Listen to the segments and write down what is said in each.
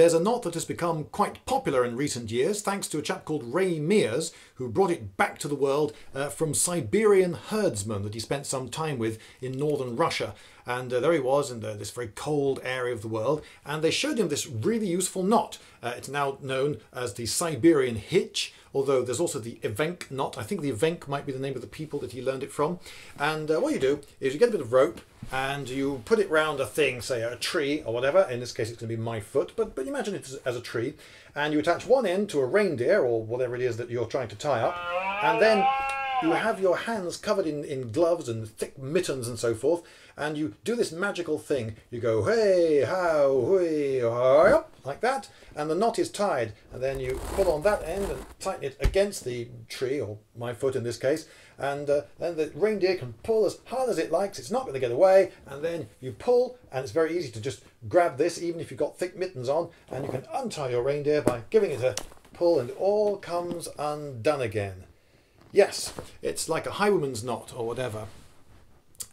there's a knot that has become quite popular in recent years thanks to a chap called Ray Mears who brought it back to the world uh, from Siberian herdsmen that he spent some time with in northern Russia. And uh, there he was in the, this very cold area of the world, and they showed him this really useful knot. Uh, it's now known as the Siberian hitch, although there's also the Evenk knot. I think the Evenk might be the name of the people that he learned it from. And uh, what you do is you get a bit of rope and you put it round a thing, say a tree or whatever. In this case, it's going to be my foot, but, but imagine it as, as a tree. And you attach one end to a reindeer or whatever it is that you're trying to tie up, and then you have your hands covered in, in gloves and thick mittens and so forth, and you do this magical thing. You go, hey, how, hui, up, like that, and the knot is tied, and then you pull on that end and tighten it against the tree, or my foot in this case, and uh, then the reindeer can pull as hard as it likes, it's not going to get away, and then you pull, and it's very easy to just grab this, even if you've got thick mittens on, and you can untie your reindeer by giving it a pull, and all comes undone again. Yes, it's like a highwayman's knot or whatever.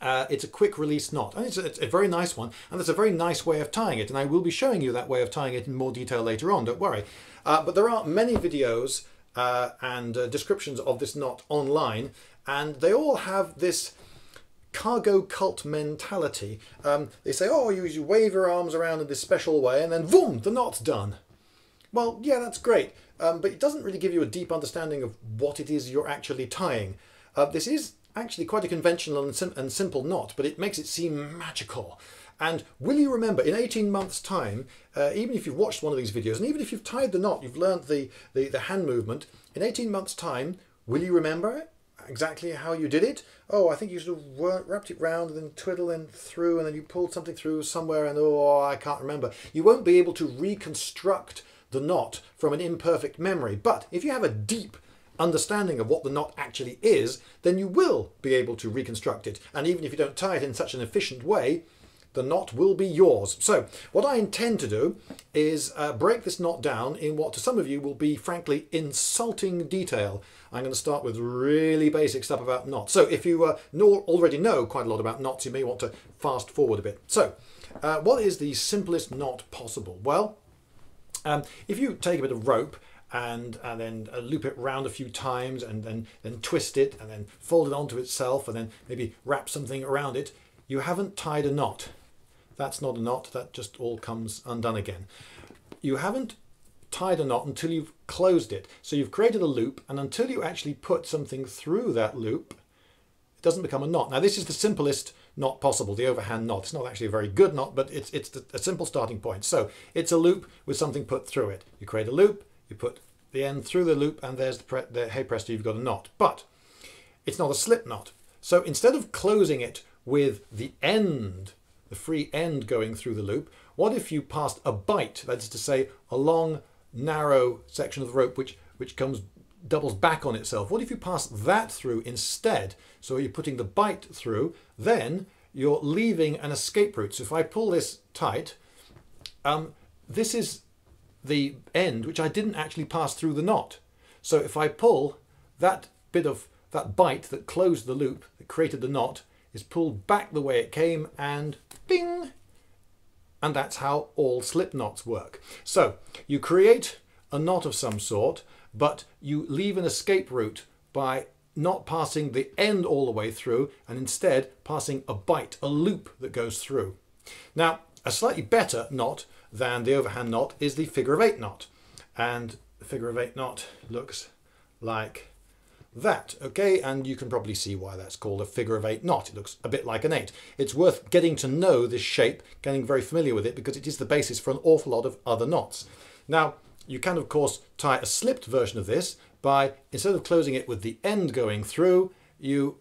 Uh, it's a quick release knot. And it's a, it's a, very nice one. And there's a very nice way of tying it. And I will be showing you that way of tying it in more detail later on don't worry. Uh, but there are many videos uh, and uh, descriptions of this knot online. And they all have this cargo cult mentality. Um, they say oh you, you wave your arms around in this special way and then boom the knot's done. Well yeah that's great. Um, but it doesn't really give you a deep understanding of what it is you're actually tying. Uh, this is actually quite a conventional and, sim and, simple knot, but it makes it seem magical. And will you remember, in 18 months' time, uh, even if you've watched one of these videos, and even if you've tied the knot, you've learned the, the, the hand movement, in 18 months' time, will you remember exactly how you did it? Oh, I think you sort of wrapped it round and then twiddle and through, and then you pulled something through somewhere, and oh, I can't remember. You won't be able to reconstruct the knot from an imperfect memory. But if you have a deep understanding of what the knot actually is, then you will be able to reconstruct it. And even if you don't tie it in such an efficient way, the knot will be yours. So what I intend to do is uh, break this knot down in what to some of you will be frankly insulting detail. I'm going to start with really basic stuff about knots. So if you uh, know, already know quite a lot about knots, you may want to fast forward a bit. So uh, what is the simplest knot possible? Well, um, if you take a bit of rope and, and then uh, loop it round a few times and then, then twist it and then fold it onto itself and then maybe wrap something around it, you haven't tied a knot. That's not a knot, that just all comes undone again. You haven't tied a knot until you've closed it. So you've created a loop and until you actually put something through that loop, it doesn't become a knot. Now this is the simplest knot possible, the overhand knot. It's not actually a very good knot, but it's, it's a simple starting point. So it's a loop with something put through it. You create a loop, you put the end through the loop, and there's the, the hey presto, you've got a knot. But it's not a slip knot. So instead of closing it with the end, the free end going through the loop, what if you passed a bight, that is to say, a long, narrow section of the rope which, which comes doubles back on itself. What if you pass that through instead? So you're putting the bight through, then you're leaving an escape route. So if I pull this tight, um, this is the end which I didn't actually pass through the knot. So if I pull that bit of that bight that closed the loop, that created the knot, is pulled back the way it came and bing! And that's how all slip knots work. So you create a knot of some sort, but you leave an escape route by not passing the end all the way through and instead passing a bite, a loop that goes through. Now, a slightly better knot than the overhand knot is the figure of eight knot. And the figure of eight knot looks like that, okay? And you can probably see why that's called a figure of eight knot. It looks a bit like an eight. It's worth getting to know this shape, getting very familiar with it, because it is the basis for an awful lot of other knots. Now, you can, of course, tie a slipped version of this by, instead of closing it with the end going through, you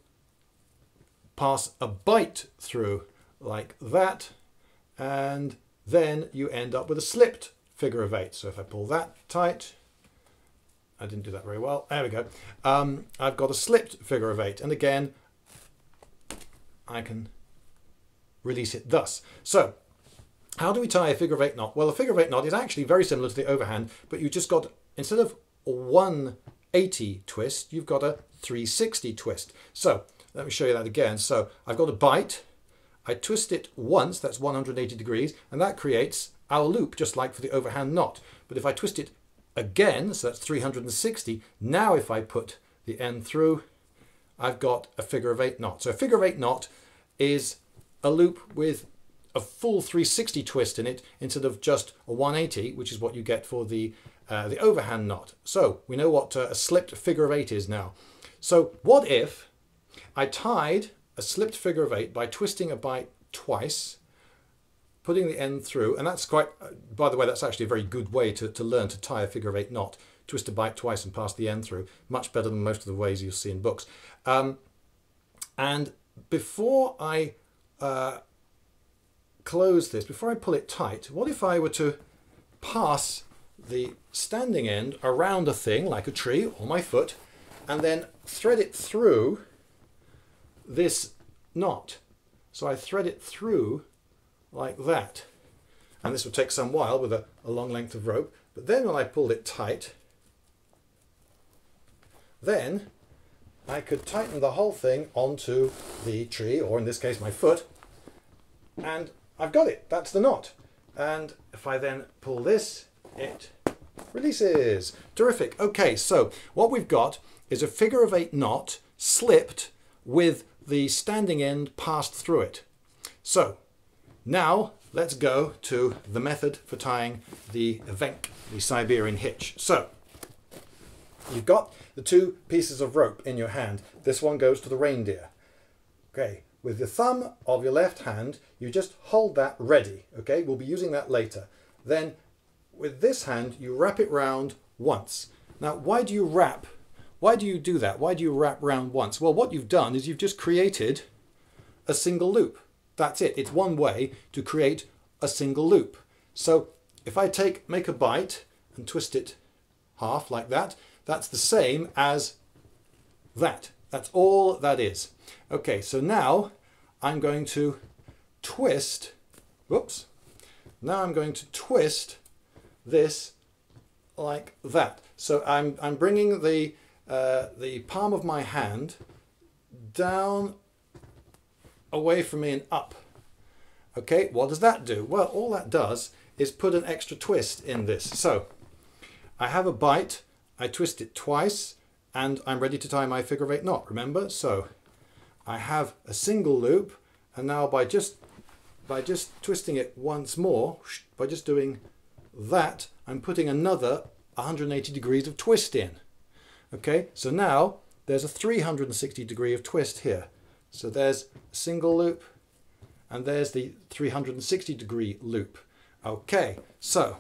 pass a bite through like that, and then you end up with a slipped figure of eight. So if I pull that tight, I didn't do that very well. There we go. Um, I've got a slipped figure of eight. And again, I can release it thus. So how do we tie a figure of eight knot? Well, a figure of eight knot is actually very similar to the overhand, but you just got, instead of a 180 twist, you've got a 360 twist. So let me show you that again. So I've got a bight, I twist it once, that's 180 degrees, and that creates our loop, just like for the overhand knot. But if I twist it again, so that's 360, now if I put the end through, I've got a figure of eight knot. So a figure of eight knot is a loop with a full 360 twist in it instead of just a 180, which is what you get for the, uh, the overhand knot. So we know what uh, a slipped figure of eight is now. So what if I tied a slipped figure of eight by twisting a bight twice, putting the end through, and that's quite, uh, by the way, that's actually a very good way to, to learn to tie a figure of eight knot. Twist a bight twice and pass the end through. Much better than most of the ways you'll see in books. Um, and before I uh, close this, before I pull it tight, what if I were to pass the standing end around a thing like a tree or my foot and then thread it through this knot. So I thread it through like that. And this will take some while with a, a long length of rope. But then when I pulled it tight, then I could tighten the whole thing onto the tree, or in this case my foot, and I've got it. That's the knot. And if I then pull this, it releases. Terrific. Okay, so what we've got is a figure of eight knot slipped with the standing end passed through it. So now let's go to the method for tying the evenk, the Siberian hitch. So you've got the two pieces of rope in your hand. This one goes to the reindeer. Okay, with the thumb of your left hand, you just hold that ready. Okay, we'll be using that later. Then with this hand, you wrap it round once. Now, why do you wrap why do you do that? Why do you wrap round once? Well, what you've done is you've just created a single loop. That's it. It's one way to create a single loop. So if I take, make a bight and twist it half like that, that's the same as that. That's all that is. Okay, so now I'm going to twist, whoops, now I'm going to twist this like that. So I'm, I'm bringing the uh, the palm of my hand down away from me and up. Okay, what does that do? Well, all that does is put an extra twist in this. So I have a bight, I twist it twice, and I'm ready to tie my figure of eight knot, remember? So I have a single loop, and now by just by just twisting it once more, by just doing that, I'm putting another 180 degrees of twist in. Okay, so now there's a 360 degree of twist here. So there's a single loop and there's the 360 degree loop. Okay, so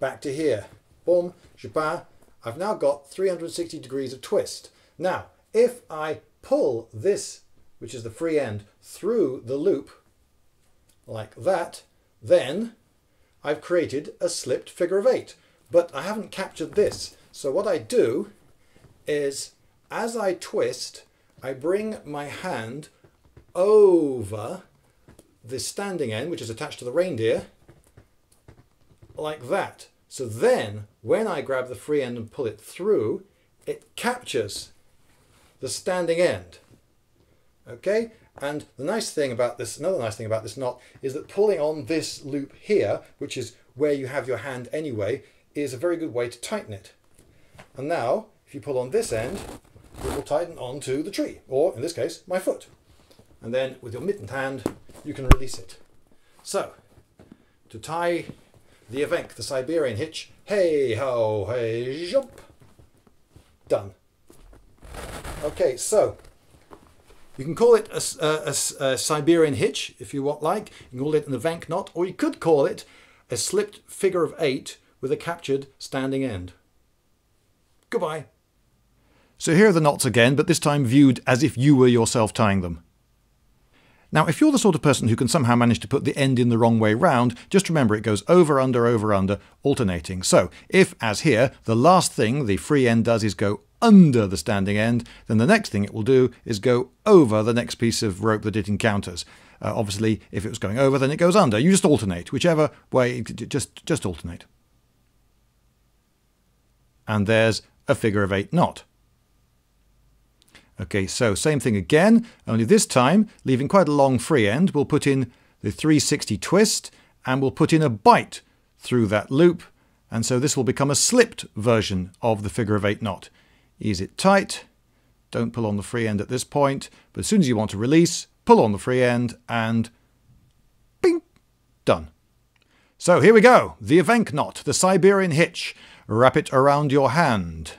back to here. Boom, je shabba. I've now got 360 degrees of twist. Now, if I pull this, which is the free end, through the loop like that, then I've created a slipped figure of eight but I haven't captured this. So what I do is as I twist, I bring my hand over the standing end, which is attached to the reindeer, like that. So then, when I grab the free end and pull it through, it captures the standing end. Okay? And the nice thing about this, another nice thing about this knot, is that pulling on this loop here, which is where you have your hand anyway, is a very good way to tighten it. And now, if you pull on this end, it will tighten onto the tree, or in this case, my foot. And then with your mittened hand, you can release it. So, to tie the evenk, the Siberian hitch, hey ho, hey jump, done. Okay, so you can call it a, a, a, Siberian hitch if you want like. You can call it an evenk knot, or you could call it a slipped figure of eight with a captured standing end. Goodbye. So here are the knots again, but this time viewed as if you were yourself tying them. Now, if you're the sort of person who can somehow manage to put the end in the wrong way round, just remember it goes over, under, over, under, alternating. So, if, as here, the last thing the free end does is go under the standing end, then the next thing it will do is go over the next piece of rope that it encounters. Uh, obviously, if it was going over, then it goes under. You just alternate, whichever way, just, just alternate and there's a figure of 8 knot. Okay, so same thing again, only this time, leaving quite a long free end, we'll put in the 360 twist and we'll put in a bight through that loop. And so this will become a slipped version of the figure of eight knot. Ease it tight. Don't pull on the free end at this point, but as soon as you want to release, pull on the free end and bing, done. So here we go. The Evenk knot, the Siberian hitch. Wrap it around your hand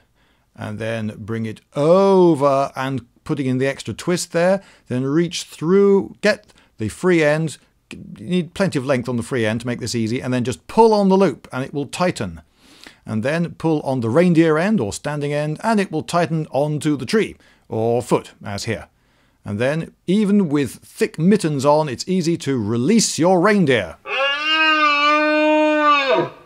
and then bring it over and putting in the extra twist there. Then reach through, get the free end. You need plenty of length on the free end to make this easy and then just pull on the loop and it will tighten. And then pull on the reindeer end or standing end and it will tighten onto the tree or foot as here. And then, even with thick mittens on, it's easy to release your reindeer. Ah!